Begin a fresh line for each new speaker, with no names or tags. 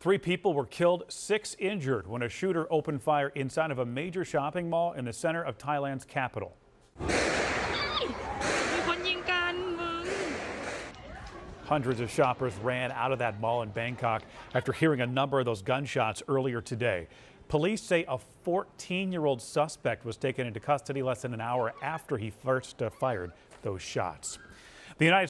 Three people were killed, six injured when a shooter opened fire inside of a major shopping mall in the center of Thailand's capital. Hundreds of shoppers ran out of that mall in Bangkok after hearing a number of those gunshots earlier today. Police say a 14 year old suspect was taken into custody less than an hour after he first fired those shots. The United